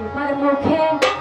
everybody okay?